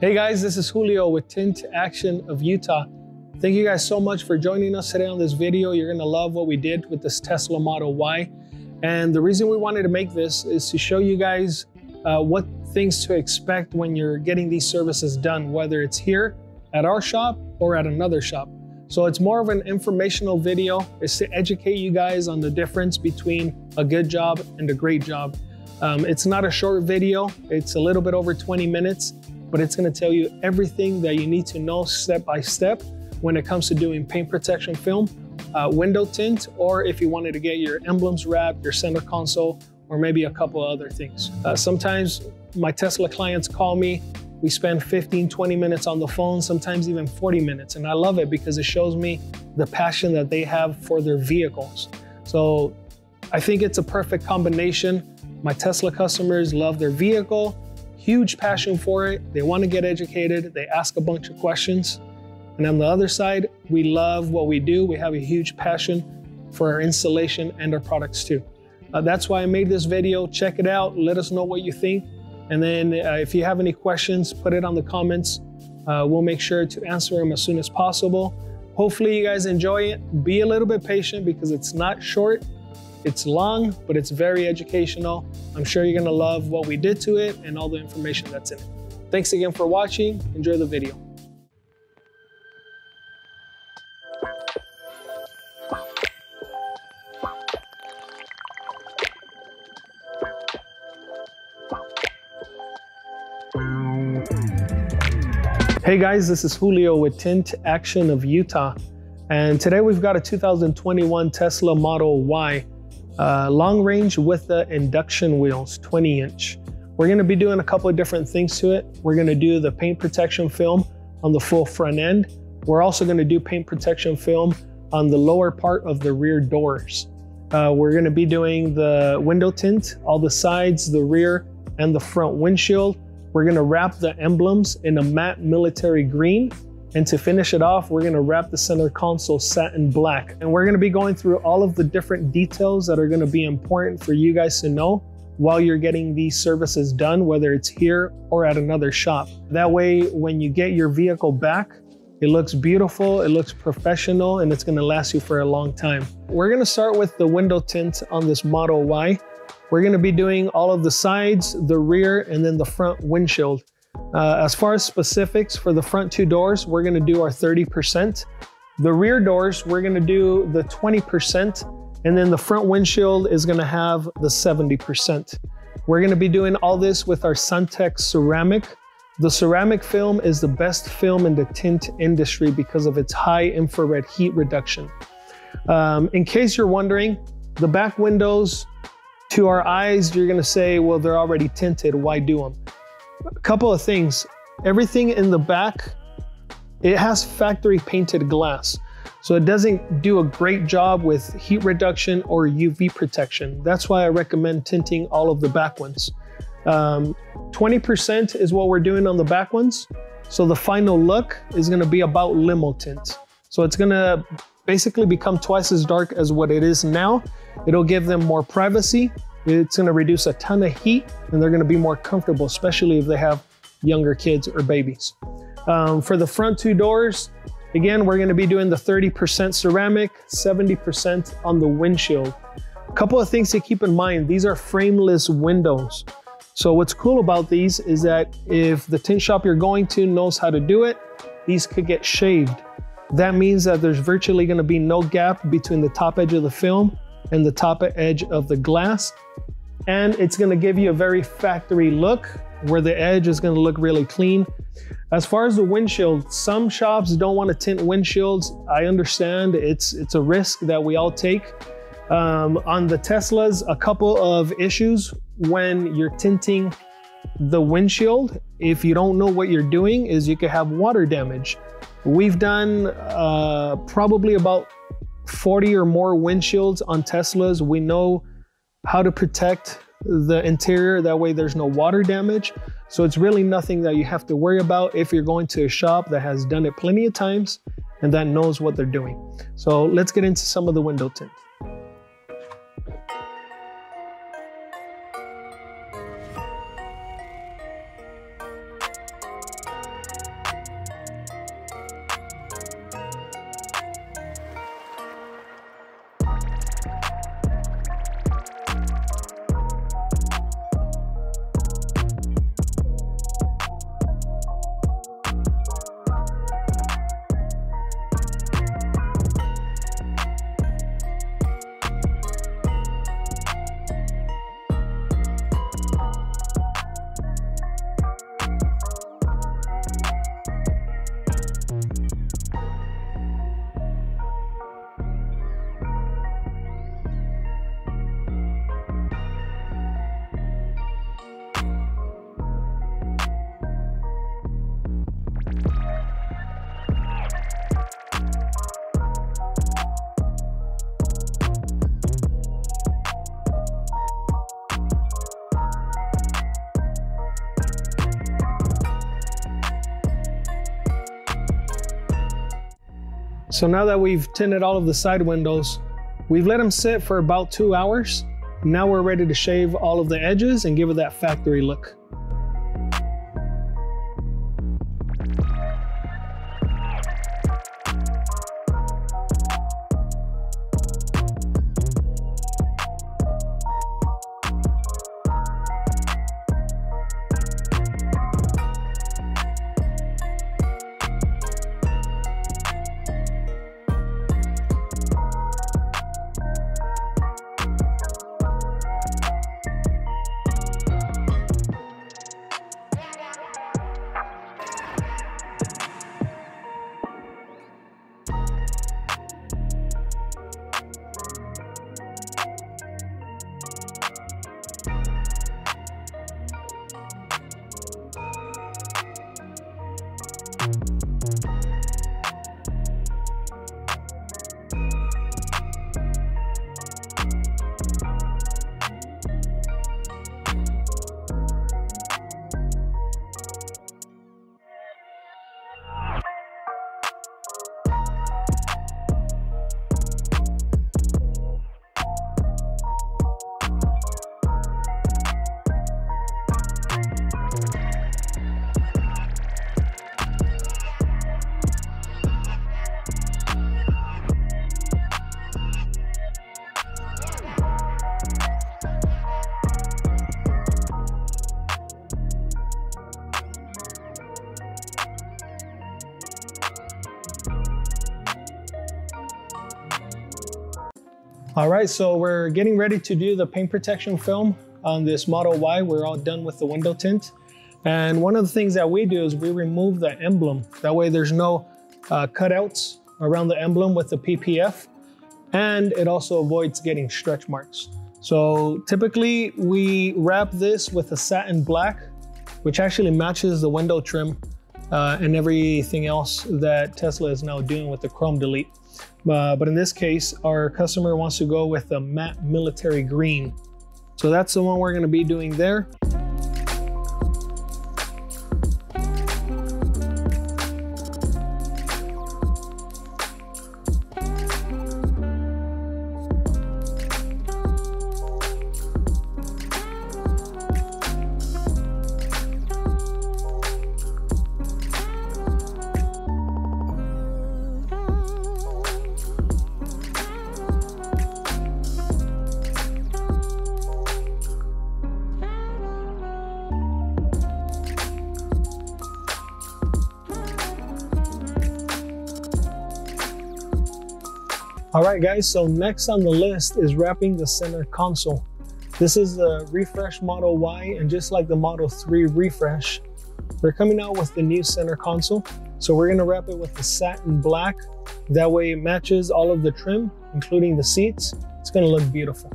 Hey guys, this is Julio with Tint Action of Utah. Thank you guys so much for joining us today on this video. You're gonna love what we did with this Tesla Model Y. And the reason we wanted to make this is to show you guys uh, what things to expect when you're getting these services done, whether it's here at our shop or at another shop. So it's more of an informational video. It's to educate you guys on the difference between a good job and a great job. Um, it's not a short video. It's a little bit over 20 minutes but it's gonna tell you everything that you need to know step by step when it comes to doing paint protection film, uh, window tint, or if you wanted to get your emblems wrapped, your center console, or maybe a couple other things. Uh, sometimes my Tesla clients call me, we spend 15, 20 minutes on the phone, sometimes even 40 minutes. And I love it because it shows me the passion that they have for their vehicles. So I think it's a perfect combination. My Tesla customers love their vehicle, huge passion for it. They want to get educated. They ask a bunch of questions. And on the other side, we love what we do. We have a huge passion for our installation and our products too. Uh, that's why I made this video. Check it out. Let us know what you think. And then uh, if you have any questions, put it on the comments. Uh, we'll make sure to answer them as soon as possible. Hopefully you guys enjoy it. Be a little bit patient because it's not short. It's long, but it's very educational. I'm sure you're gonna love what we did to it and all the information that's in it. Thanks again for watching. Enjoy the video. Hey guys, this is Julio with Tint Action of Utah. And today we've got a 2021 Tesla Model Y uh, long range with the induction wheels, 20 inch. We're gonna be doing a couple of different things to it. We're gonna do the paint protection film on the full front end. We're also gonna do paint protection film on the lower part of the rear doors. Uh, we're gonna be doing the window tint, all the sides, the rear, and the front windshield. We're gonna wrap the emblems in a matte military green and to finish it off, we're gonna wrap the center console satin black. And we're gonna be going through all of the different details that are gonna be important for you guys to know while you're getting these services done, whether it's here or at another shop. That way, when you get your vehicle back, it looks beautiful, it looks professional, and it's gonna last you for a long time. We're gonna start with the window tint on this Model Y. We're gonna be doing all of the sides, the rear, and then the front windshield. Uh, as far as specifics for the front two doors, we're gonna do our 30%. The rear doors, we're gonna do the 20%, and then the front windshield is gonna have the 70%. We're gonna be doing all this with our Suntex ceramic. The ceramic film is the best film in the tint industry because of its high infrared heat reduction. Um, in case you're wondering, the back windows, to our eyes, you're gonna say, well, they're already tinted, why do them? A couple of things. Everything in the back, it has factory painted glass. So it doesn't do a great job with heat reduction or UV protection. That's why I recommend tinting all of the back ones. 20% um, is what we're doing on the back ones. So the final look is gonna be about limo tint. So it's gonna basically become twice as dark as what it is now. It'll give them more privacy it's going to reduce a ton of heat and they're going to be more comfortable, especially if they have younger kids or babies. Um, for the front two doors, again, we're going to be doing the 30% ceramic, 70% on the windshield. A couple of things to keep in mind, these are frameless windows. So what's cool about these is that if the tint shop you're going to knows how to do it, these could get shaved. That means that there's virtually gonna be no gap between the top edge of the film and the top edge of the glass. And it's gonna give you a very factory look where the edge is gonna look really clean. As far as the windshield, some shops don't wanna tint windshields. I understand it's, it's a risk that we all take. Um, on the Teslas, a couple of issues when you're tinting the windshield. If you don't know what you're doing is you could have water damage. We've done uh, probably about 40 or more windshields on Teslas. We know how to protect the interior. That way there's no water damage. So it's really nothing that you have to worry about if you're going to a shop that has done it plenty of times and that knows what they're doing. So let's get into some of the window tint. So now that we've tinted all of the side windows, we've let them sit for about two hours. Now we're ready to shave all of the edges and give it that factory look. All right, so we're getting ready to do the paint protection film on this Model Y. We're all done with the window tint. And one of the things that we do is we remove the emblem. That way there's no uh, cutouts around the emblem with the PPF. And it also avoids getting stretch marks. So typically we wrap this with a satin black, which actually matches the window trim uh, and everything else that Tesla is now doing with the chrome delete. Uh, but in this case, our customer wants to go with the matte military green. So that's the one we're gonna be doing there. All right, guys, so next on the list is wrapping the center console. This is the refresh Model Y, and just like the Model 3 refresh, they're coming out with the new center console. So we're gonna wrap it with the satin black. That way it matches all of the trim, including the seats. It's gonna look beautiful.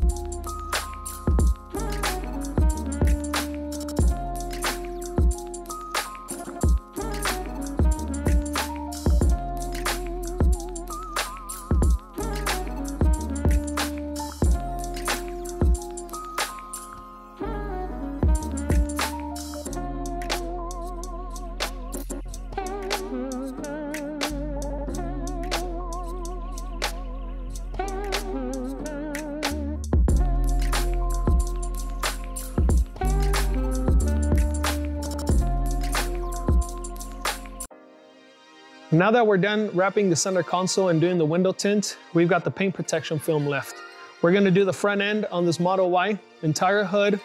Now that we're done wrapping the center console and doing the window tint, we've got the paint protection film left. We're gonna do the front end on this Model Y, entire hood,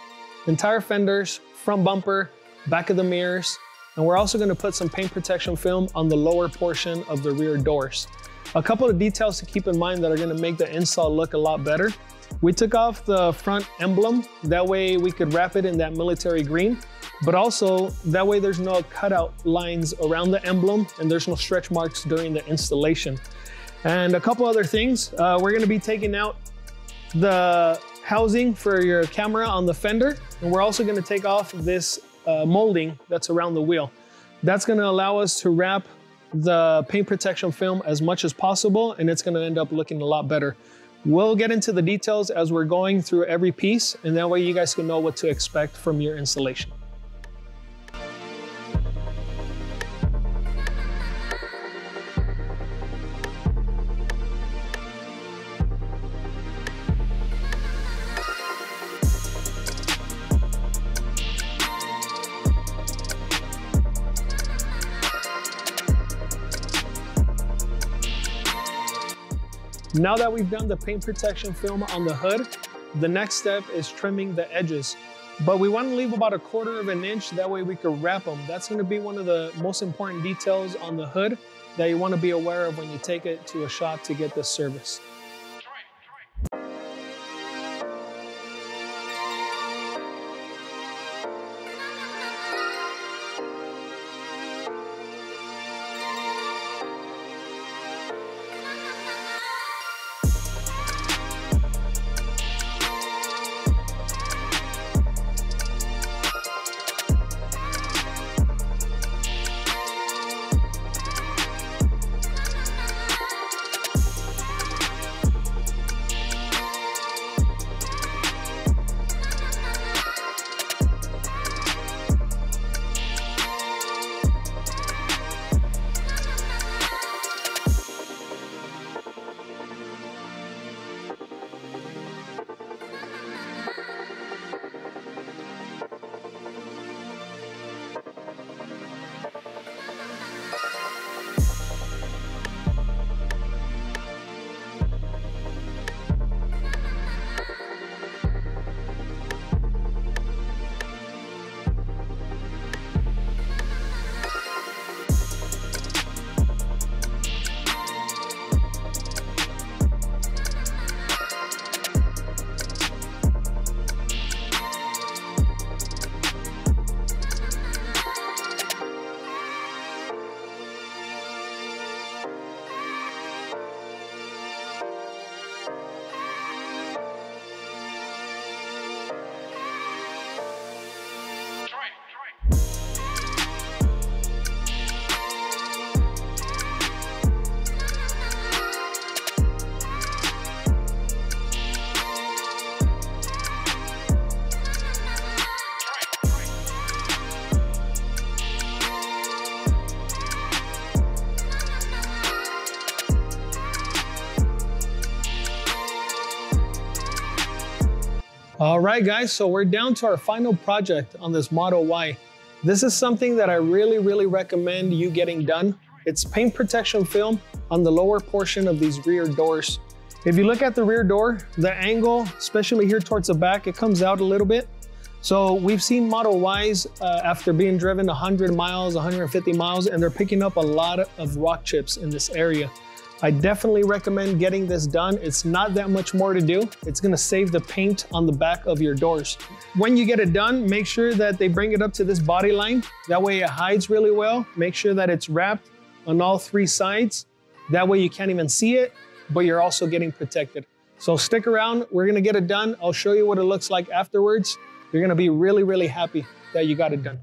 entire fenders, front bumper, back of the mirrors, and we're also gonna put some paint protection film on the lower portion of the rear doors. A couple of details to keep in mind that are gonna make the install look a lot better. We took off the front emblem, that way we could wrap it in that military green, but also that way there's no cutout lines around the emblem and there's no stretch marks during the installation. And a couple other things, uh, we're gonna be taking out the housing for your camera on the fender, and we're also gonna take off this uh, molding that's around the wheel. That's gonna allow us to wrap the paint protection film as much as possible, and it's gonna end up looking a lot better. We'll get into the details as we're going through every piece, and that way you guys can know what to expect from your installation. Now that we've done the paint protection film on the hood, the next step is trimming the edges. But we want to leave about a quarter of an inch, that way we can wrap them. That's going to be one of the most important details on the hood that you want to be aware of when you take it to a shop to get this service. Right, guys, so we're down to our final project on this Model Y. This is something that I really, really recommend you getting done. It's paint protection film on the lower portion of these rear doors. If you look at the rear door, the angle, especially here towards the back, it comes out a little bit. So we've seen Model Ys uh, after being driven 100 miles, 150 miles, and they're picking up a lot of rock chips in this area. I definitely recommend getting this done. It's not that much more to do. It's gonna save the paint on the back of your doors. When you get it done, make sure that they bring it up to this body line. That way it hides really well. Make sure that it's wrapped on all three sides. That way you can't even see it, but you're also getting protected. So stick around, we're gonna get it done. I'll show you what it looks like afterwards. You're gonna be really, really happy that you got it done.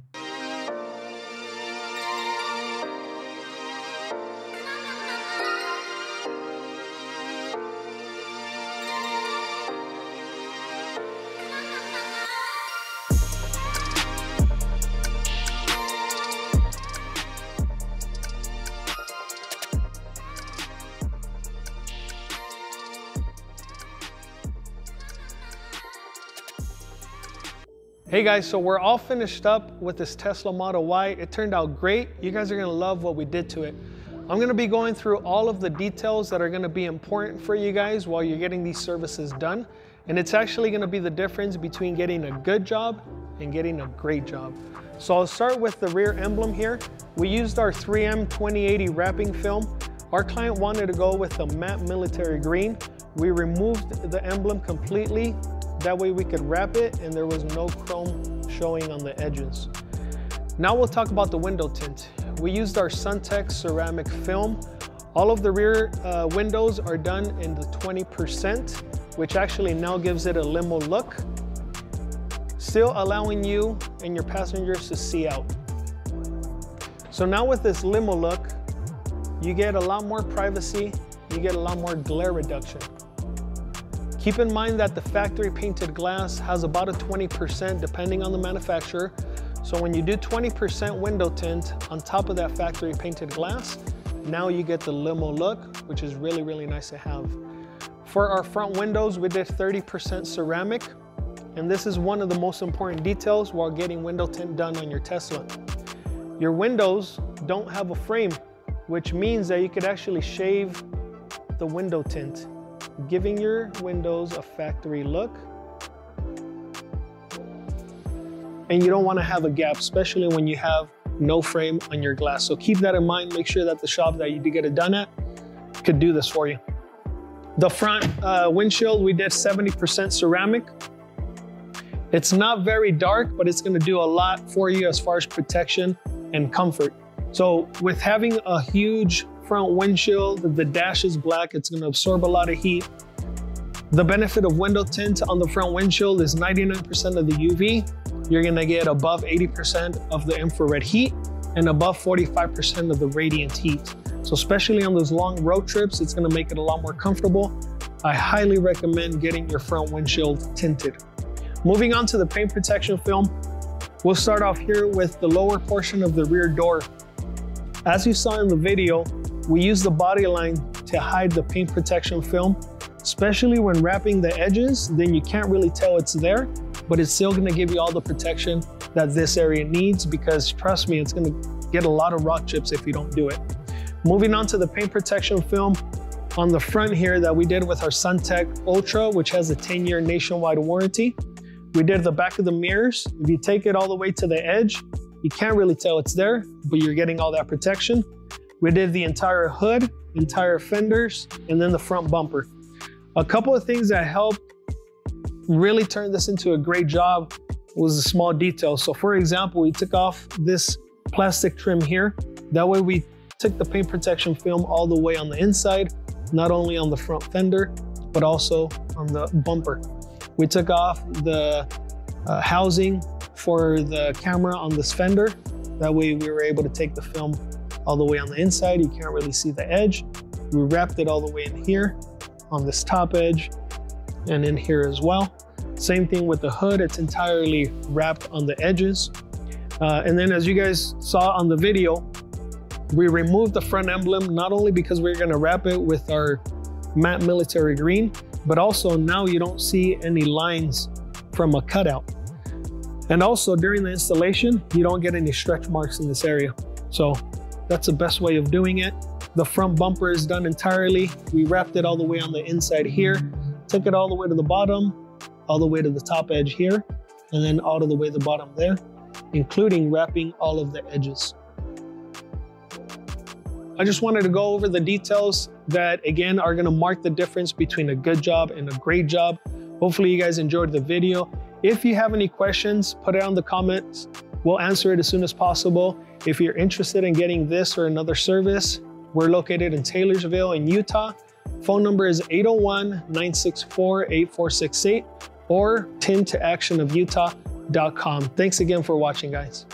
Guys, so we're all finished up with this Tesla Model Y. It turned out great. You guys are gonna love what we did to it. I'm gonna be going through all of the details that are gonna be important for you guys while you're getting these services done. And it's actually gonna be the difference between getting a good job and getting a great job. So I'll start with the rear emblem here. We used our 3M 2080 wrapping film. Our client wanted to go with a matte military green. We removed the emblem completely that way we could wrap it and there was no chrome showing on the edges. Now we'll talk about the window tint. We used our Suntex ceramic film. All of the rear uh, windows are done in the 20%, which actually now gives it a limo look, still allowing you and your passengers to see out. So now with this limo look, you get a lot more privacy, you get a lot more glare reduction. Keep in mind that the factory painted glass has about a 20% depending on the manufacturer. So when you do 20% window tint on top of that factory painted glass, now you get the limo look, which is really, really nice to have. For our front windows, we did 30% ceramic, and this is one of the most important details while getting window tint done on your Tesla. Your windows don't have a frame, which means that you could actually shave the window tint giving your windows a factory look. And you don't want to have a gap, especially when you have no frame on your glass. So keep that in mind. Make sure that the shop that you get it done at could do this for you. The front uh, windshield, we did 70% ceramic. It's not very dark, but it's gonna do a lot for you as far as protection and comfort. So with having a huge front windshield, the dash is black, it's gonna absorb a lot of heat. The benefit of window tint on the front windshield is 99% of the UV. You're gonna get above 80% of the infrared heat and above 45% of the radiant heat. So especially on those long road trips, it's gonna make it a lot more comfortable. I highly recommend getting your front windshield tinted. Moving on to the paint protection film, we'll start off here with the lower portion of the rear door. As you saw in the video, we use the body line to hide the paint protection film, especially when wrapping the edges, then you can't really tell it's there, but it's still gonna give you all the protection that this area needs because trust me, it's gonna get a lot of rock chips if you don't do it. Moving on to the paint protection film on the front here that we did with our SunTek Ultra, which has a 10 year nationwide warranty. We did the back of the mirrors. If you take it all the way to the edge, you can't really tell it's there, but you're getting all that protection. We did the entire hood, entire fenders, and then the front bumper. A couple of things that helped really turn this into a great job was the small details. So for example, we took off this plastic trim here. That way we took the paint protection film all the way on the inside, not only on the front fender, but also on the bumper. We took off the uh, housing for the camera on this fender. That way we were able to take the film all the way on the inside. You can't really see the edge. We wrapped it all the way in here on this top edge and in here as well. Same thing with the hood. It's entirely wrapped on the edges. Uh, and then as you guys saw on the video, we removed the front emblem, not only because we're gonna wrap it with our matte military green, but also now you don't see any lines from a cutout. And also during the installation, you don't get any stretch marks in this area. So that's the best way of doing it. The front bumper is done entirely. We wrapped it all the way on the inside here, took it all the way to the bottom, all the way to the top edge here, and then all of the way to the bottom there, including wrapping all of the edges. I just wanted to go over the details that again are gonna mark the difference between a good job and a great job. Hopefully you guys enjoyed the video. If you have any questions, put it on the comments. We'll answer it as soon as possible. If you're interested in getting this or another service, we're located in Taylorsville in Utah. Phone number is 801-964-8468 or tintactionofutah.com. Thanks again for watching, guys.